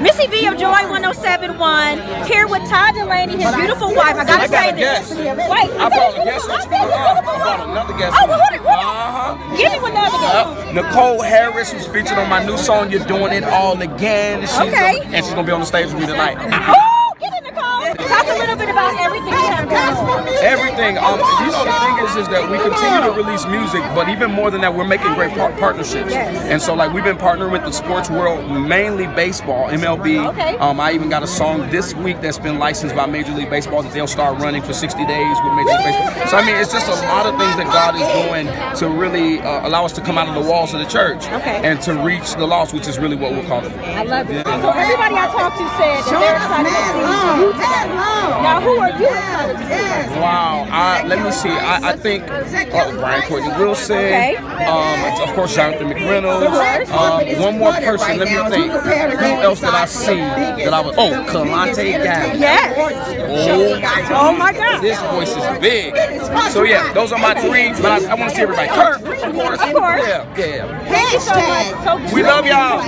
Missy B of Joy 1071 here with Todd Dulaney, his beautiful wife. I gotta I got say a this. Wait, I brought a guest. I said you. brought another guest. Oh, well, did- what? Uh-huh. Give me what the other guest. Uh, Nicole Harris, who's featured on my new song, You're Doing It All Again. She's Okay. gonna- and she's gonna be on the stage with me tonight. Oh, get it, Nicole. Talk a little bit about everything you have going on. Everything. Um, you know, the thing is, is that we continue to release music, but even more than that, we're making great par- partnerships. Yes. And so, like, we've been partnering with the sports world, mainly baseball, MLB. Okay. Um, I even got a song this week that's been licensed by Major League Baseball that they'll start running for 60 days with Major League Baseball. So, I mean, it's just a lot of things that God is doing to really uh, allow us to come out of the walls of the church Okay. and to reach the lost, which is really what we're calling. I love it. So everybody I talked to said that they're excited to see you today. Now, who are you excited to see? Wow. I, let me see. I, I think uh, Brian Courtney Wilson. Okay. Um, of course, Jonathan McReynolds. Of. Um, one more person. Let me think. Who else did I see that I was? Oh, Kalante Guy. Yes. Oh, Oh my God. this voice is big. So yeah, those are my three. But I, I want to see everybody. Kirk, of course. Of course. Yeah, yeah. Thank so much. So. We love y'all.